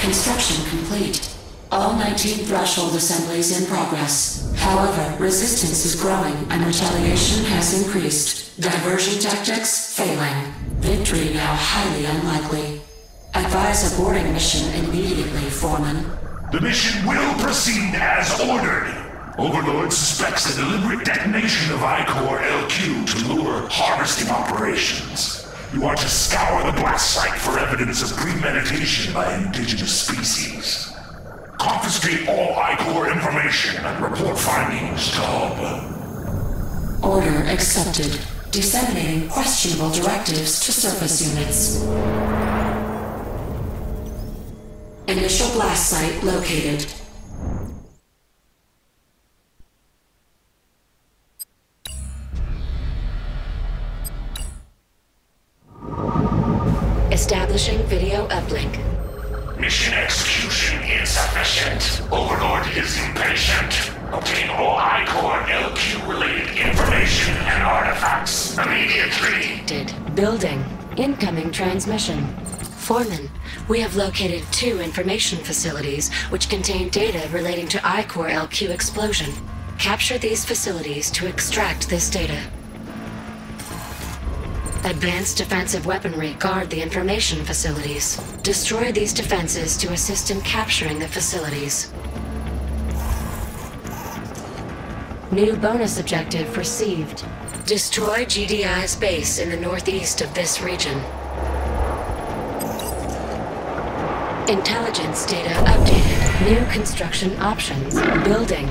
construction complete. All 19 threshold assemblies in progress. However, resistance is growing and retaliation has increased. Diversion tactics failing. Victory now highly unlikely. Advise aborting mission immediately, Foreman. The mission will proceed as ordered. Overlord suspects a deliberate detonation of Ichor LQ to lure harvesting operations. You are to scour the blast site for evidence of premeditation by indigenous species. Confiscate all Ichor information and report findings to Hub. Order accepted. Disseminating questionable directives to surface units. Initial blast site located. Transmission. Foreman, we have located two information facilities which contain data relating to Ichor LQ explosion. Capture these facilities to extract this data. Advanced defensive weaponry guard the information facilities. Destroy these defenses to assist in capturing the facilities. New bonus objective received. Destroy GDI's base in the northeast of this region. Intelligence data updated. New construction options. Building.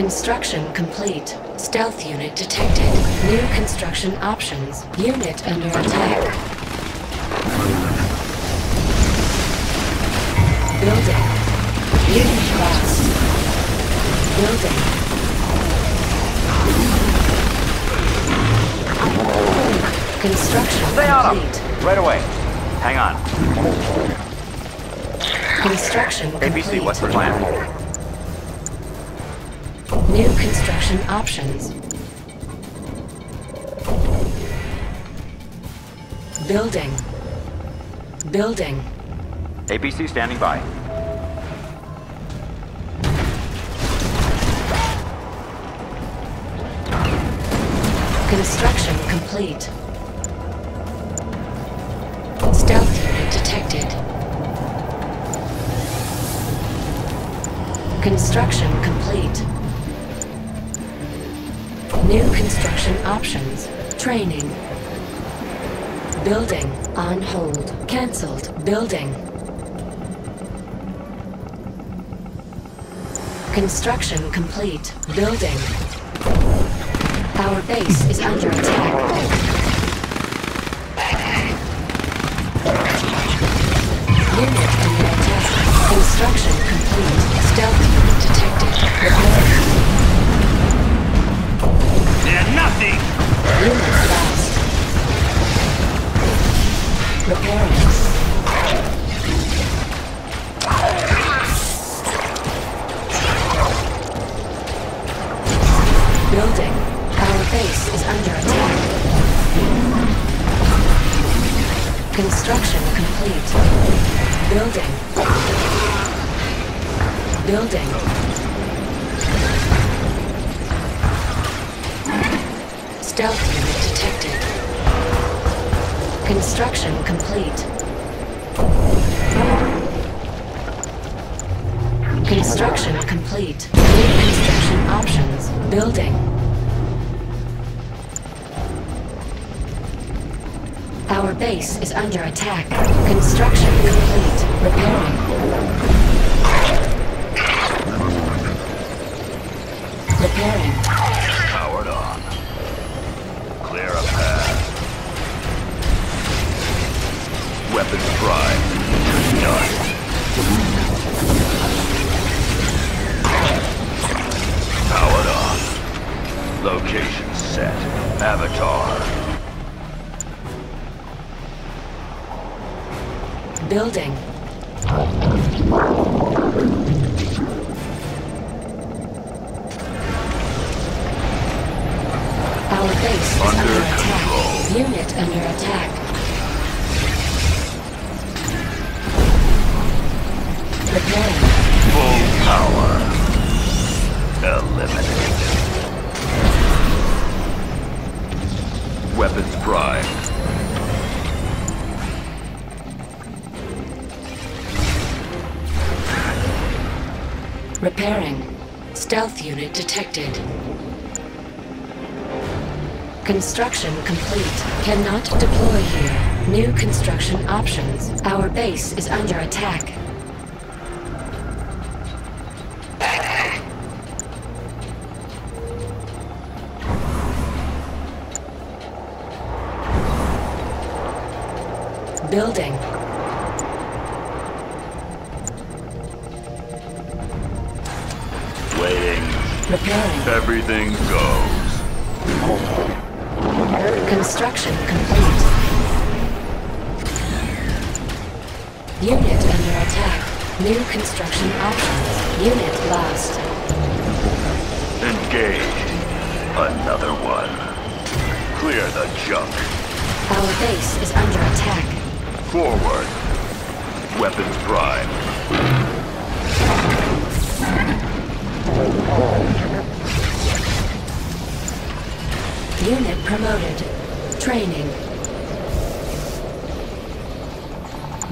Construction complete. Stealth unit detected. New construction options. Unit under attack. Building. Unit lost. Building. Construction Stay on complete. Right away. Hang on. Construction complete. ABC, what's the plan? New construction options. Building. Building. ABC standing by. Construction complete. Stealth unit detected. Construction complete. New construction options. Training. Building. On hold. Cancelled. Building. Construction complete. Building. Our base is under attack. Unit under attack. Construction complete. Stealth detected. Nothing! Building. Our base is under attack. Construction complete. Building. Building. Stealth unit detected. Construction complete. Construction complete. New construction options. Building. Our base is under attack. Construction complete. Repairing. Repairing. and strive to. Powered on. Location set. Avatar. Building. Repairing. Stealth unit detected. Construction complete. Cannot deploy here. New construction options. Our base is under attack. Building. Repairing. Everything goes. Construction complete. Unit under attack. New construction options. Unit lost. Engage. Another one. Clear the junk. Our base is under attack. Forward. Weapons prime. Unit promoted. Training.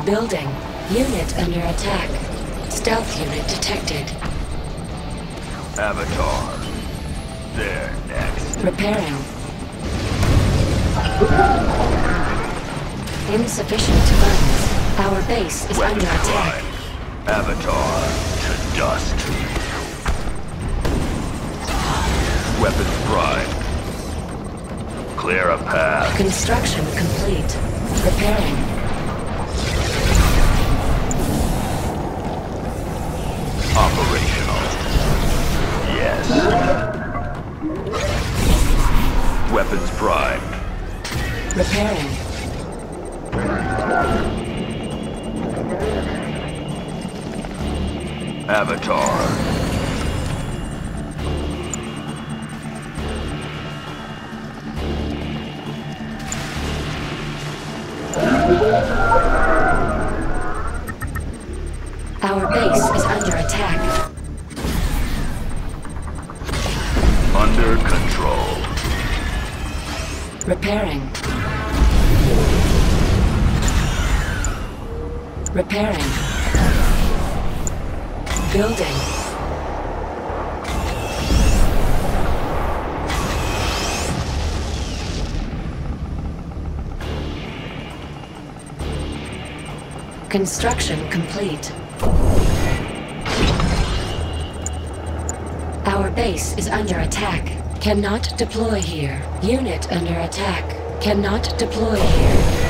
Building. Unit under attack. Stealth unit detected. Avatar. They're next. Repairing. Insufficient funds. Our base is under attack. prime. Avatar to dust. Weapons prime. Clear a path. Construction complete. Preparing. Operational. Yes. Weapons prime. Repairing. Avatar. Our base is under attack. Under control. Repairing. Repairing. Building. Construction complete. Our base is under attack. Cannot deploy here. Unit under attack. Cannot deploy here.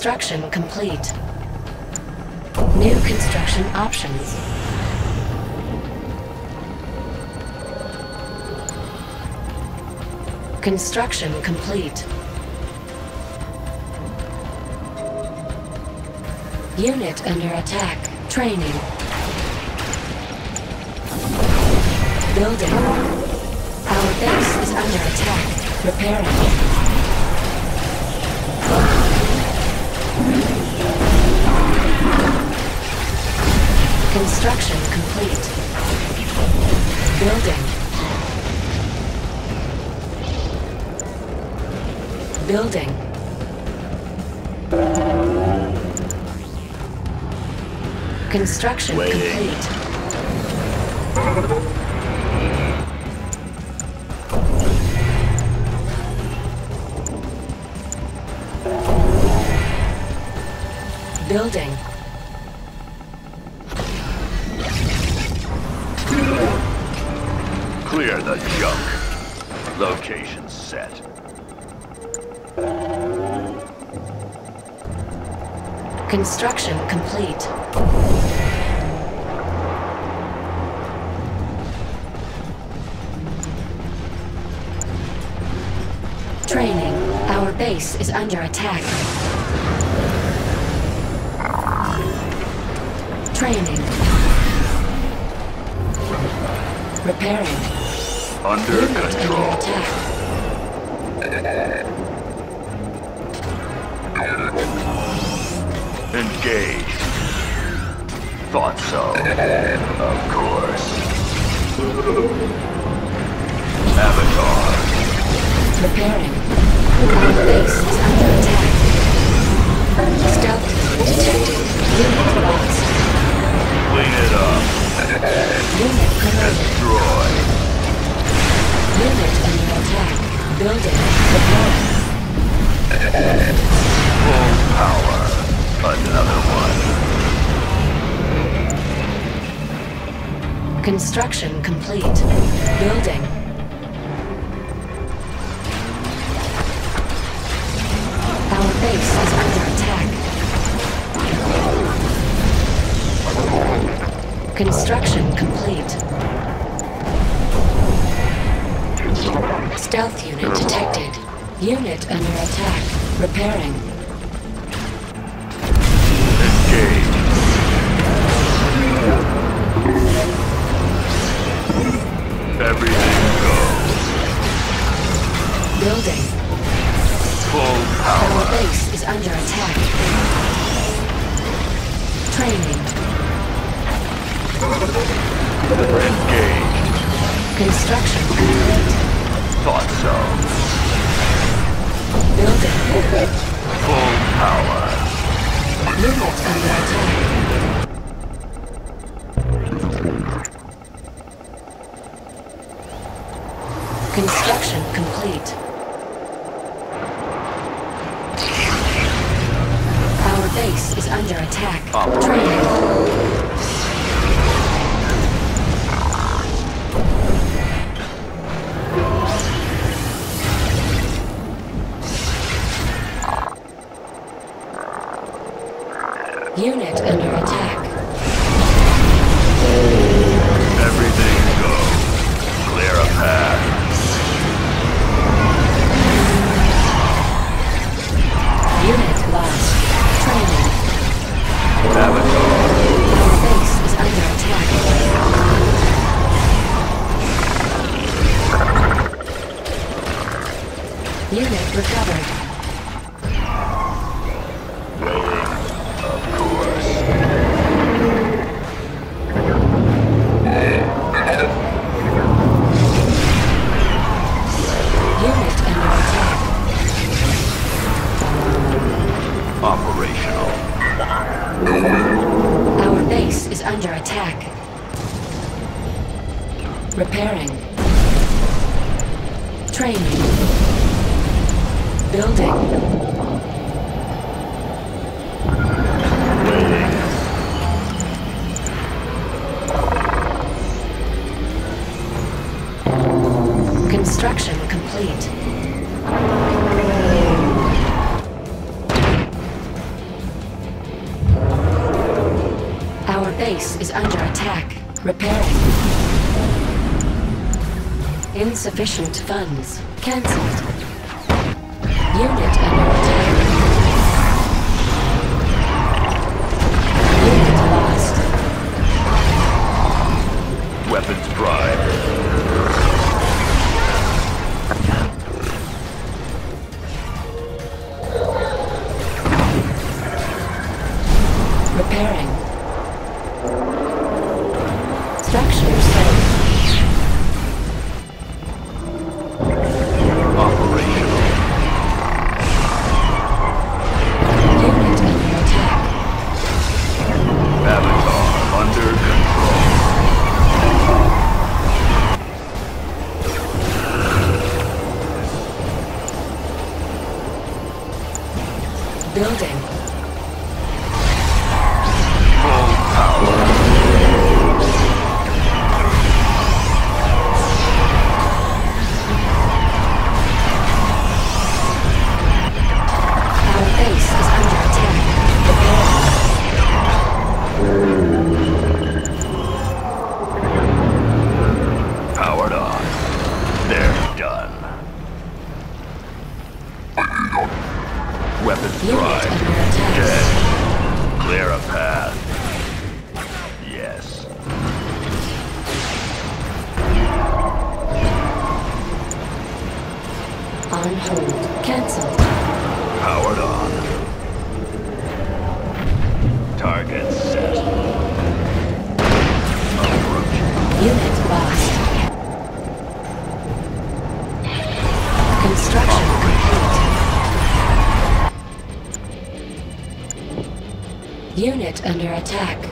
Construction complete. New construction options. Construction complete. Unit under attack. Training. Building. Our base is under attack. Repairing. Construction complete. Building. Building. Construction Waiting. complete. Building. Construction complete. Training. Our base is under attack. Training. Repairing. Under Unit under control. attack. Uh, Engage. Thought so. Of course. Avatar. Repairing. Our base is under attack. Stealth detected. Unit lost. Clean it up. Unit. Destroy. Unit under attack. Building. Repairing. Full power. Another one. Construction complete. Building. Our base is under attack. Construction complete. Stealth unit detected. Unit under attack. Repairing. Building. Full Our power. base is under attack. Training. Engage. Construction complete. Thought so. Building. Full power. Unit under attack. Unit under attack. Operational. Our base is under attack. Repairing. Training. Building. Construction complete. Base is under attack. Repairing. Insufficient funds. Cancelled. Unit under attack. Unit lost. Weapons prime. Building. Cancelled. Powered on. Target set. Unit lost. Construction complete. Unit under attack.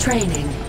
Training.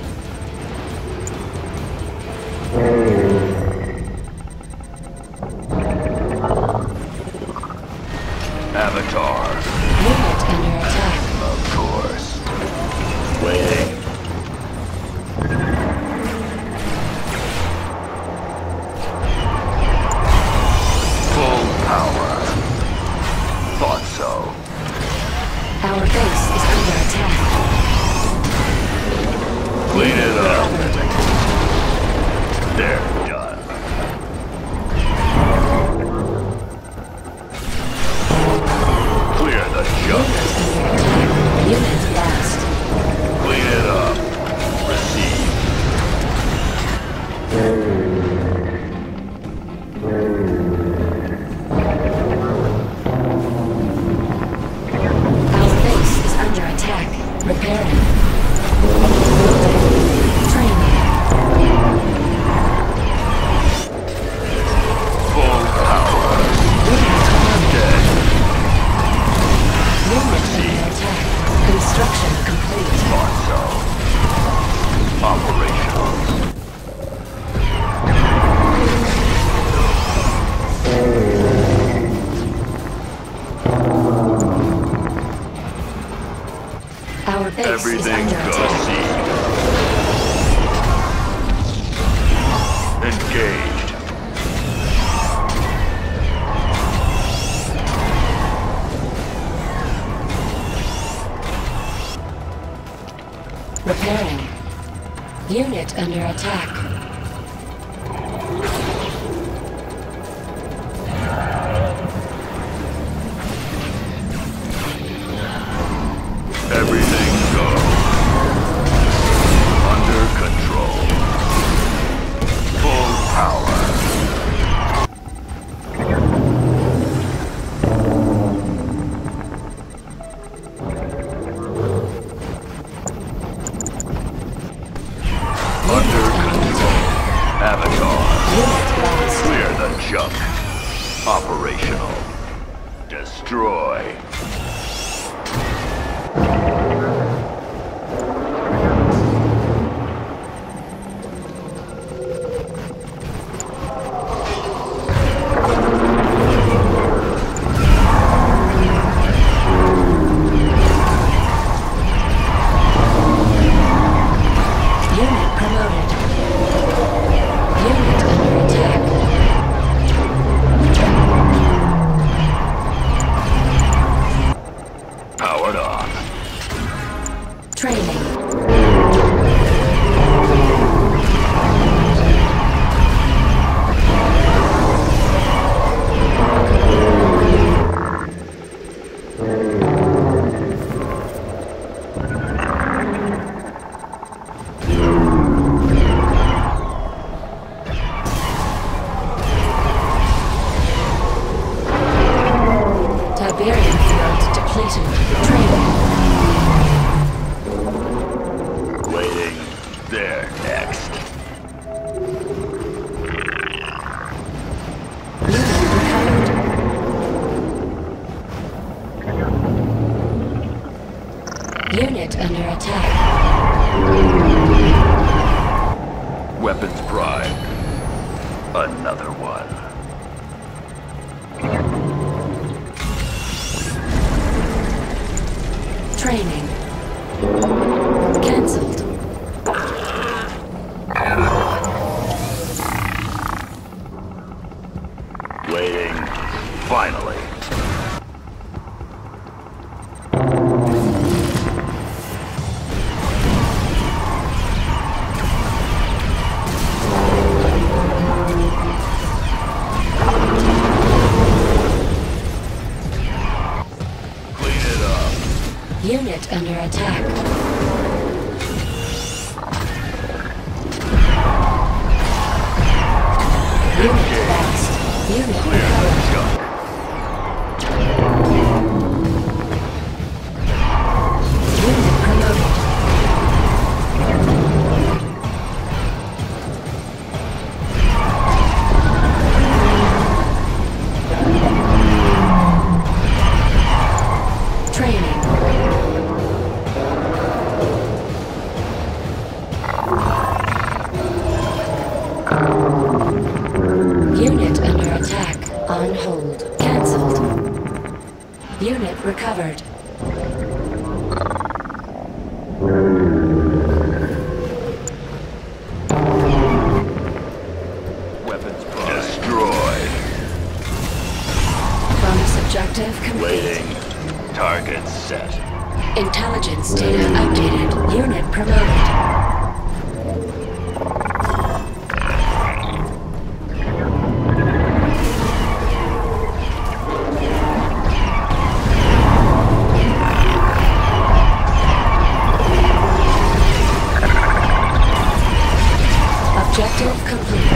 Everything is under attack. Repairing. Unit under attack. unit under attack. Weapons prime. Another one. under attack. Recovered. Weapons prime. Destroyed. Bonus objective complete. Waiting. Target set. Intelligence data Objective complete.